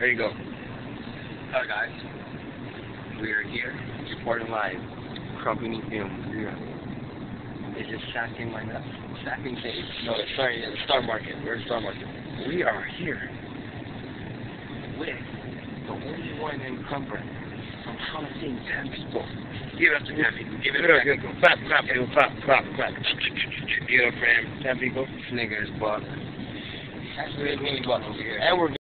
There you go. Hi guys, we are here supporting live. Krumpany Films. Yeah. Is this sacking my nuts? Sacking face? No, it's sorry, it's Star Market. We're in Star Market. We are here. With the only one in Cumber from promising 10 people. Give it up to 10 people. Give it up. to 10 people. Clap, clap, people. Clap, clap, clap. Give it up for him. 10 people. This nigga buck. That's really, really buck over here. And we're